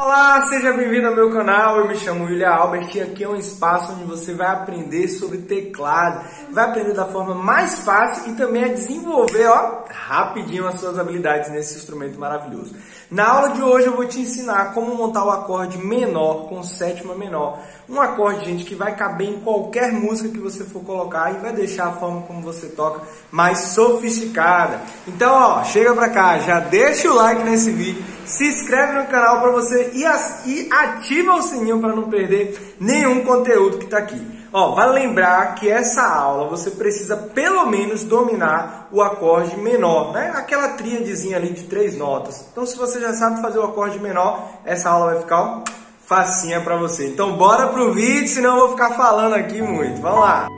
Olá, seja bem-vindo ao meu canal. Eu me chamo William Albert e aqui é um espaço onde você vai aprender sobre teclado, vai aprender da forma mais fácil e também a desenvolver, ó, rapidinho as suas habilidades nesse instrumento maravilhoso. Na aula de hoje eu vou te ensinar como montar o acorde menor com sétima menor. Um acorde, gente, que vai caber em qualquer música que você for colocar e vai deixar a forma como você toca mais sofisticada. Então, ó, chega pra cá, já deixa o like nesse vídeo, se inscreve no canal para você e, e ativa o sininho para não perder nenhum conteúdo que está aqui. Ó, vale lembrar que essa aula você precisa pelo menos dominar o acorde menor, né? Aquela tríadezinha ali de três notas. Então, se você já sabe fazer o acorde menor, essa aula vai ficar ó, facinha para você. Então, bora pro vídeo, senão eu vou ficar falando aqui muito. Vamos lá.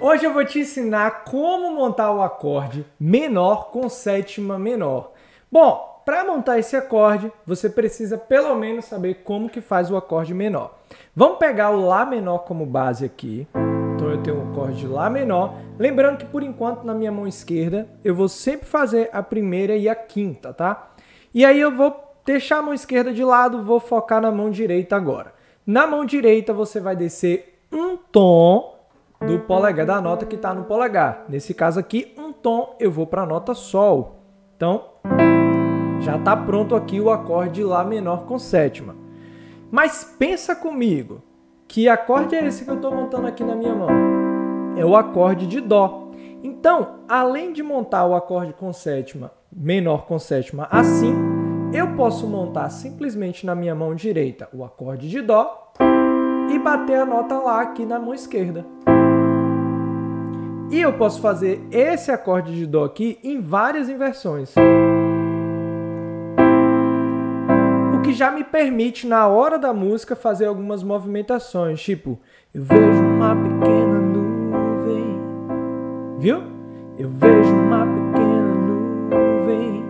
Hoje eu vou te ensinar como montar o acorde menor com sétima menor. Bom, para montar esse acorde, você precisa pelo menos saber como que faz o acorde menor. Vamos pegar o Lá menor como base aqui. Então eu tenho um acorde de Lá menor. Lembrando que por enquanto na minha mão esquerda eu vou sempre fazer a primeira e a quinta, tá? E aí eu vou deixar a mão esquerda de lado, vou focar na mão direita agora. Na mão direita você vai descer um tom do polegar, da nota que está no polegar. Nesse caso aqui, um tom eu vou para a nota Sol. Então, já está pronto aqui o acorde Lá menor com sétima. Mas pensa comigo, que acorde é esse que eu estou montando aqui na minha mão? É o acorde de Dó. Então, além de montar o acorde com sétima, menor com sétima assim, eu posso montar simplesmente na minha mão direita o acorde de Dó e bater a nota Lá aqui na mão esquerda. E eu posso fazer esse acorde de Dó aqui em várias inversões. Já me permite, na hora da música, fazer algumas movimentações, tipo, eu vejo uma pequena nuvem, viu? Eu vejo uma pequena nuvem.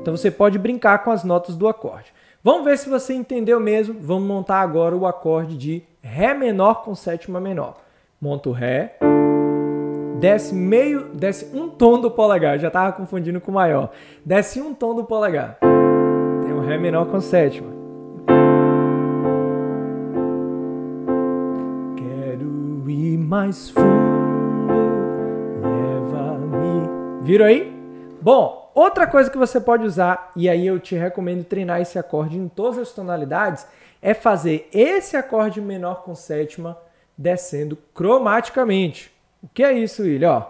Então você pode brincar com as notas do acorde. Vamos ver se você entendeu mesmo. Vamos montar agora o acorde de Ré menor com sétima menor. Monta o Ré, desce meio, desce um tom do polegar, já estava confundindo com o maior. Desce um tom do polegar. Ré menor com sétima. Quero ir mais fundo, leva-me. Viram aí? Bom, outra coisa que você pode usar, e aí eu te recomendo treinar esse acorde em todas as tonalidades, é fazer esse acorde menor com sétima descendo cromaticamente. O que é isso, William?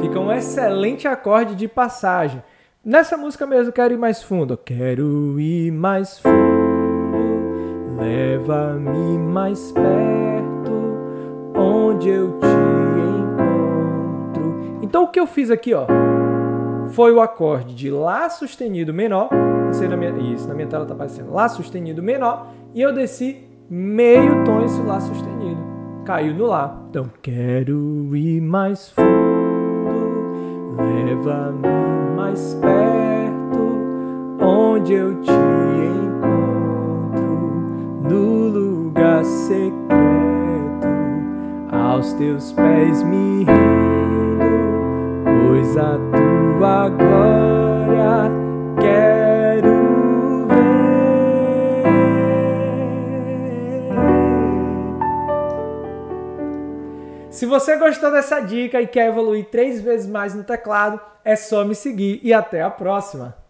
Fica um excelente acorde de passagem. Nessa música mesmo, quero ir mais fundo. Quero ir mais fundo, leva-me mais perto, onde eu te encontro. Então o que eu fiz aqui, ó, foi o acorde de Lá sustenido menor. Na minha, isso, na minha tela tá aparecendo. Lá sustenido menor. E eu desci meio tom esse Lá sustenido. Caiu no Lá. Então, quero ir mais fundo, leva-me mais perto, onde eu te encontro, no lugar secreto, aos teus pés me rendo, pois a tua glória Se você gostou dessa dica e quer evoluir três vezes mais no teclado, é só me seguir e até a próxima!